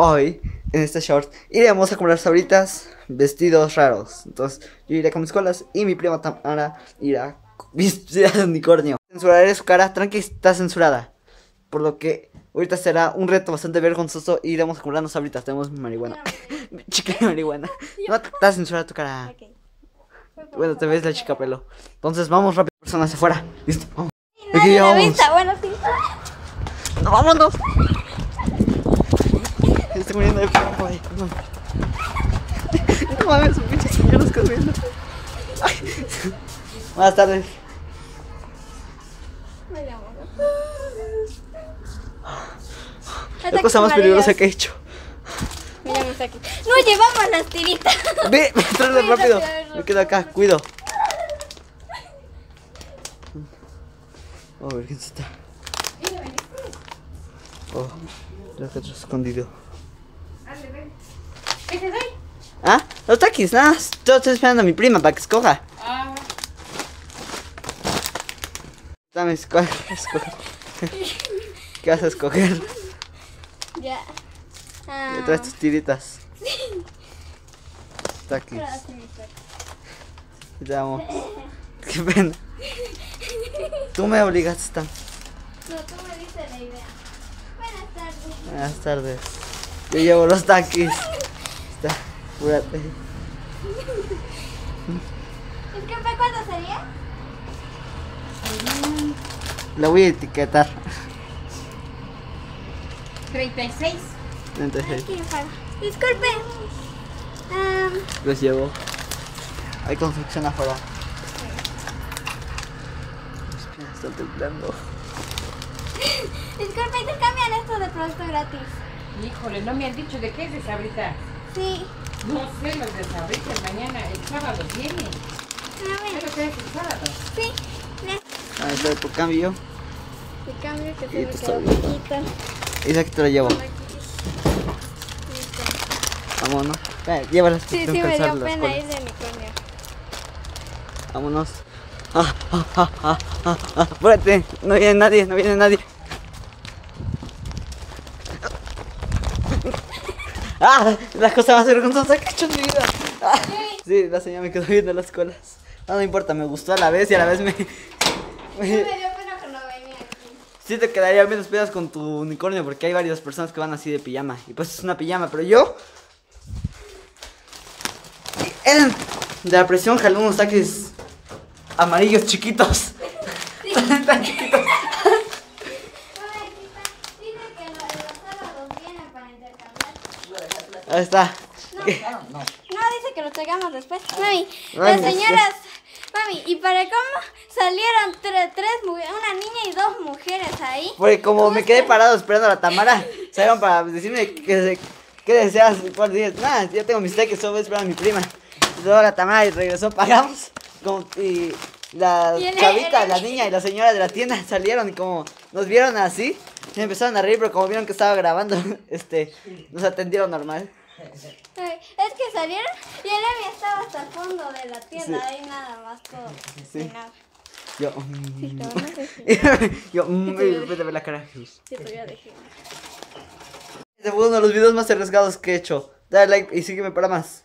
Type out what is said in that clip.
hoy, en este short, iremos a comprar sabritas, vestidos raros. Entonces, yo iré con mis colas y mi prima Tamara irá vestida de unicornio. Censuraré su cara, tranqui, está censurada. Por lo que ahorita será un reto bastante vergonzoso y iremos a comprarnos sabritas. Tenemos marihuana. chica de marihuana. No, está censurada tu cara. Bueno, te ves la chica pelo. Entonces, vamos rápido, personas afuera. Listo, vamos. Aquí bueno, sí. No, vámonos. Estoy muriendo de frío, güey. No. Mames, un pinche señoras corriendo. Buenas tardes. Me. La cosa más peligrosa que he hecho. Me. No llevamos las tiritas. Ve, tráelo rápido. Me quedo acá, cuido. Oh, virgencita. Oh, lo que otro escondido. ¿Qué te doy? Ah, los taquis, nada. Yo estoy esperando a mi prima para que escoja. Ah, Dame, escoge. escoge. ¿Qué vas a escoger? Ya. Ah, Me traes tus tiritas. Taquis. Te amo. Qué pena. Tú me obligaste. No, tú me diste la idea. Buenas tardes. Buenas tardes. Yo llevo los taquis. Está, apúrate. Disculpe, ¿cuánto sería? La voy a etiquetar. 36. 36. Aquí, para. Disculpe. Ah, Los llevo. Hay construcción afuera. Mis piernas están temblando. disculpe, intercambian esto de producto gratis. Híjole, no me han dicho de qué es de sabrita. Sí. No sé, los de sabrita mañana, el sábado viene. ¿Pero qué es el sábado? Sí. Mira. Ahí está tu cambio. El cambio que tu quedó poquito. Y aquí te lo llevo. Vámonos. Eh, llévalas. Sí, sí, que me dio pena de unicornio. Vámonos. Ah, ah, ah, ah, ah, ah. Apúrate. No viene nadie, no viene nadie. Ah, la cosa más vergonzosa que he hecho en mi vida. Ah, sí, la señora me quedó viendo las colas. No, no importa, me gustó a la vez y a la vez me. Sí, me- me dio pena cuando venía aquí. Sí te quedaría menos pedas con tu unicornio porque hay varias personas que van así de pijama. Y pues es una pijama, pero yo... Eran de la presión jalé unos taquis amarillos chiquitos. Tan chiquitos. Ahí está. ¿Qué? No, dice que lo traigamos después. Mami, Ay, las no sé. señoras. Mami, ¿y para cómo salieron tre- tres mujeres, una niña y dos mujeres ahí? Porque como me quedé parado esperando a la Tamara, salieron para decirme que, que deseas. Pues dije, nada, yo tengo mis taquis, solo voy a esperar a mi prima. Y luego la Tamara y regresó, pagamos. Como, y la Y chavita, la niña y la señora de la tienda salieron y como nos vieron así, se empezaron a reír, pero como vieron que estaba grabando, este, nos atendieron normal. Es que salieron y el Emi estaba hasta el fondo de la tienda, Sí. ahí nada más todo. Sí. Sin nada. Yo, mm, Sí, si- yo, mm, y vete a ver la cara. sí, pero ya dejé. Este fue uno de los videos más arriesgados que he hecho. Dale like y sígueme para más.